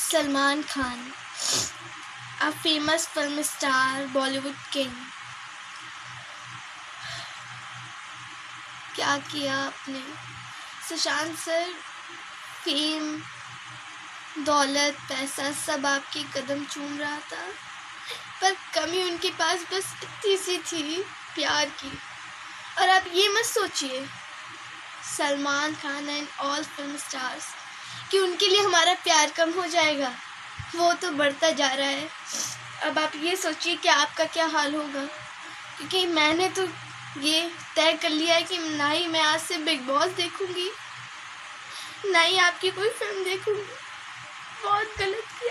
Salman Khan, a famous film star Bollywood king क्या किया आपने? सुशांत सर फेम दौलत, पैसा सब आपके कदम चूम रहा था। पर कमी उनके पास बस इतनी सी थी, प्यार की। और आप ये मत सोचिए, Salman Khan and all film stars कि उनके लिए हमारा प्यार कम हो जाएगा। वो तो बढ़ता जा रहा है। अब आप ये सोचिए कि आपका क्या हाल होगा। क्योंकि मैंने तो ये तय कर लिया है कि ना ही मैं आज से बिग बॉस देखूँगी, ना ही आपकी कोई फ़िल्म देखूँगी। बहुत गलत किया